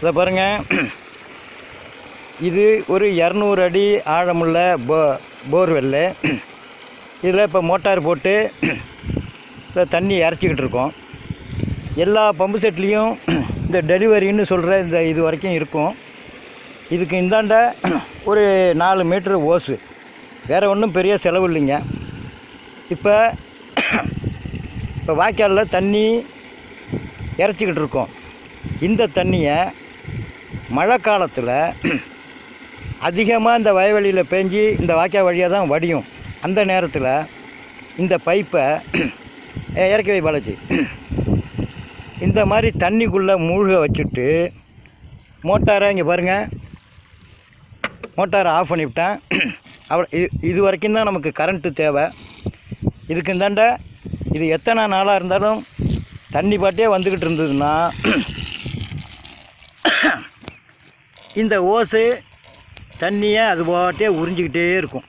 இதை பாருங்கள் இது ஒரு இரநூறு அடி ஆழமுள்ள போ போர்வெல்லு. இதில் இப்போ மோட்டார் போட்டு இந்த தண்ணி இறச்சிக்கிட்டு இருக்கோம். எல்லா பம்பு செட்லேயும் இந்த டெலிவரின்னு சொல்கிற இந்த இது வரைக்கும் இருக்கும். இதுக்கு இந்தாண்ட ஒரு நாலு மீட்ரு ஓஸு வேறு ஒன்றும் பெரிய செலவு இல்லைங்க. இப்போ இப்போ வாய்க்காலில் தண்ணி இறச்சிக்கிட்டு இருக்கோம். இந்த தண்ணியை மழை காலத்தில் அதிகமாக இந்த வயவெளியில் பேஞ்சு இந்த வாய்க்கால் வழியாக தான் வடியும். அந்த நேரத்தில் இந்த பைப்பை ஏ, இறக்கி வை பாலாஜி. இந்த மாதிரி தண்ணிக்குள்ளே மூழ்க வச்சுட்டு மோட்டாரை இங்கே பாருங்கள் மோட்டாரை ஆஃப் பண்ணிவிட்டேன் அவ்வளோ இது இது வரைக்கும் தான் நமக்கு கரண்ட்டு தேவை. இதுக்கு இந்தாண்ட இது எத்தனை நாளாக இருந்தாலும் தண்ணி பாட்டே வந்துக்கிட்டு இருந்ததுன்னா இந்த ஓஸு தண்ணியை அது பாட்டே உறிஞ்சிக்கிட்டே இருக்கும்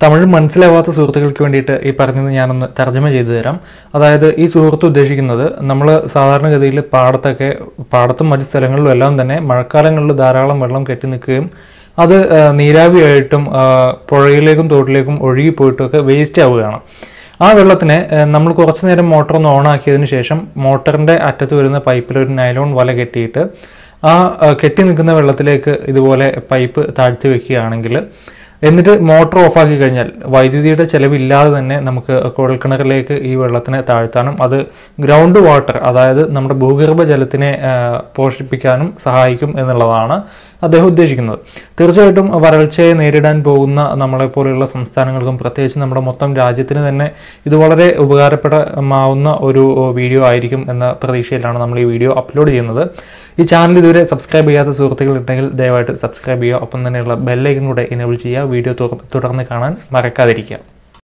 തമിഴ് മനസ്സിലാവാത്ത സുഹൃത്തുക്കൾക്ക് വേണ്ടിയിട്ട് ഈ പറഞ്ഞത് ഞാനൊന്ന് തർജ്ജമ ചെയ്തു തരാം അതായത് ഈ സുഹൃത്ത് ഉദ്ദേശിക്കുന്നത് നമ്മൾ സാധാരണഗതിയിൽ പാടത്തൊക്കെ പാടത്തും മറ്റു സ്ഥലങ്ങളിലും എല്ലാം തന്നെ മഴക്കാലങ്ങളിൽ ധാരാളം വെള്ളം കെട്ടി നിൽക്കുകയും അത് ആ, നീരാവിയായിട്ടും ആ, പുഴയിലേക്കും തോട്ടിലേക്കും ഒഴുകിപ്പോയിട്ടൊക്കെ വേസ്റ്റ് ആവുകയാണ് ആ വെള്ളത്തിനെ ആ, നമ്മൾ കുറച്ച് നേരം മോട്ടർ ഒന്ന് ഓൺ ആക്കിയതിന് ശേഷം മോട്ടറിൻ്റെ അറ്റത്ത് വരുന്ന പൈപ്പിൽ ഒരു നൈലോൺ വല കെട്ടിയിട്ട് ആ കെട്ടി നിൽക്കുന്ന വെള്ളത്തിലേക്ക് ഇതുപോലെ പൈപ്പ് താഴ്ത്തി വെക്കുകയാണെങ്കിൽ എന്നിട്ട് മോട്ടോർ ഓഫാക്കി കഴിഞ്ഞാൽ വൈദ്യുതിയുടെ ചിലവില്ലാതെ തന്നെ നമുക്ക് കുഴൽക്കിണറിലേക്ക് ഈ വെള്ളത്തിനെ താഴ്ത്താനും അത് ഗ്രൗണ്ട് വാട്ടർ അതായത് നമ്മുടെ ഭൂഗർഭ ജലത്തിനെ പോഷിപ്പിക്കാനും സഹായിക്കും എന്നുള്ളതാണ് അദ്ദേഹം ഉദ്ദേശിക്കുന്നത്. തീർച്ചയായിട്ടും വരൾച്ചയെ നേരിടാൻ പോകുന്ന നമ്മളെ പോലെയുള്ള സംസ്ഥാനങ്ങൾക്കും പ്രത്യേകിച്ച് നമ്മുടെ മൊത്തം രാജ്യത്തിന് തന്നെ ഇത് വളരെ ഉപകാരപ്രദമാവുന്ന ഒരു വീഡിയോ ആയിരിക്കും എന്ന പ്രതീക്ഷയിലാണ് നമ്മൾ ഈ വീഡിയോ അപ്ലോഡ് ചെയ്യുന്നത്. ഈ ചാനൽ ഇതുവരെ സബ്സ്ക്രൈബ് ചെയ്യാത്ത സുഹൃത്തുക്കൾ ഉണ്ടെങ്കിൽ ദയവായിട്ട് സബ്സ്ക്രൈബ് ചെയ്യുക. ഒപ്പം തന്നെയുള്ള ബെല്ലൈക്കൻ കൂടെ എനേബിൾ ചെയ്യുക. വീഡിയോ തുടർന്ന് കാണാൻ മറക്കാതിരിക്കുക.